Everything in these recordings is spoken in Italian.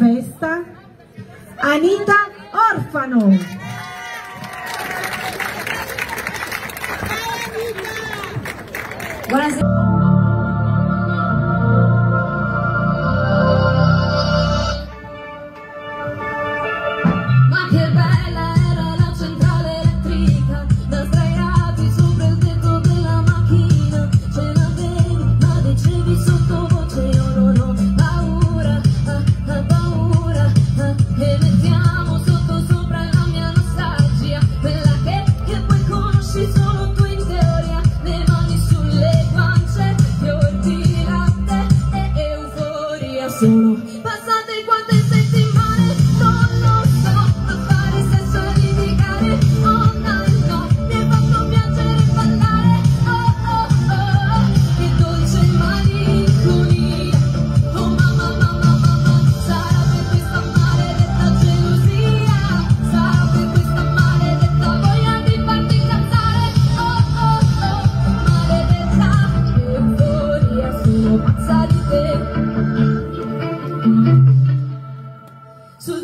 festa. Anita Orfano. Buonasera.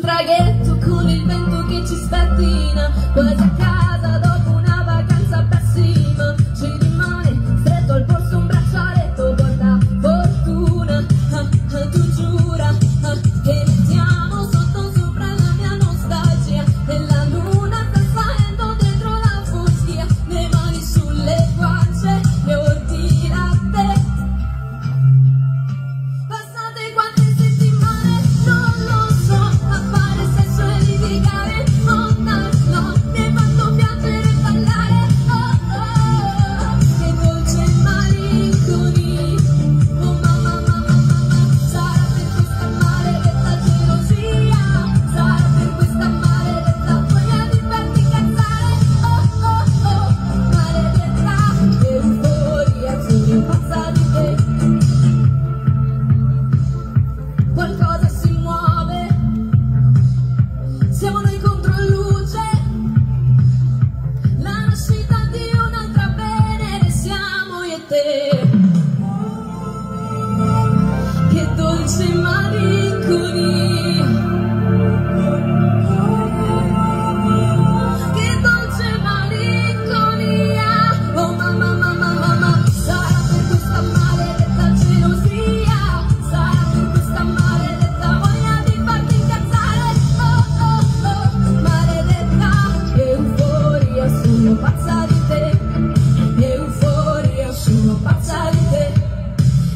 traghetto con il vento che ci spattina, quasi a casa. qualcosa si muove. Siamo noi contro il luce la nascita di un'altra bene siamo io te. Che dolce Maria.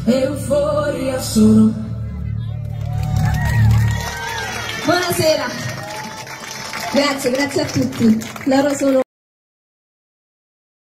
euforia sono. Buonasera, grazie, grazie a tutti. Loro sono